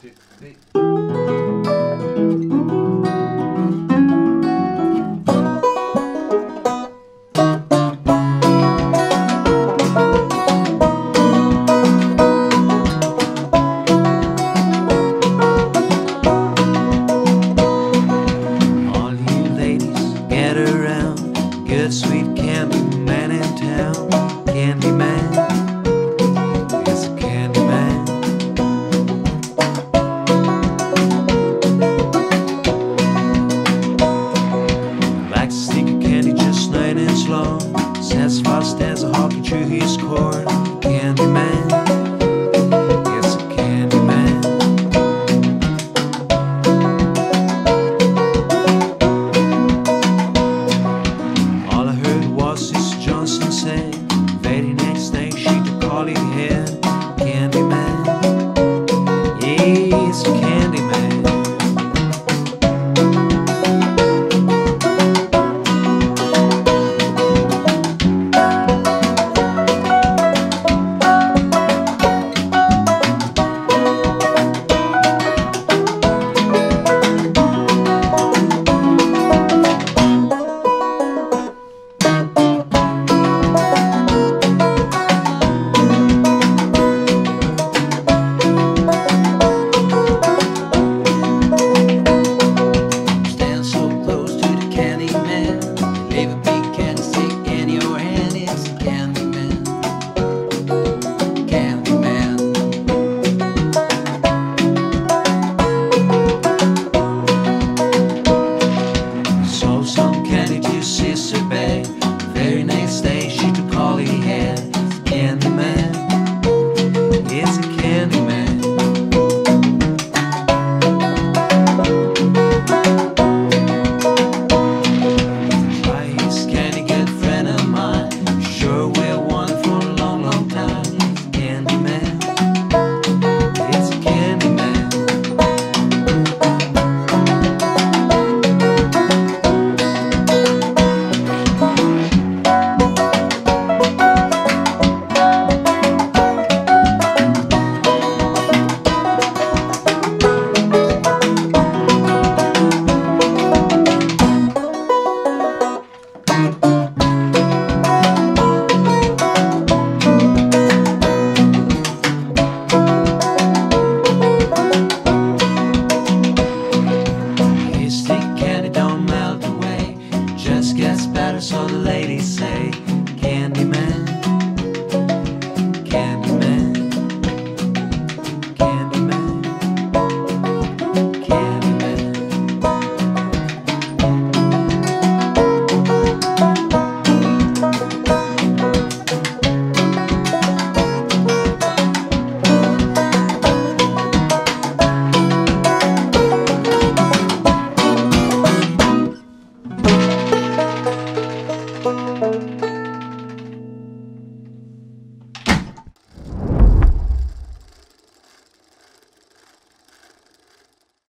two, three. alone, as fast as a hawking through his corn. gets better, so the ladies say, Candyman.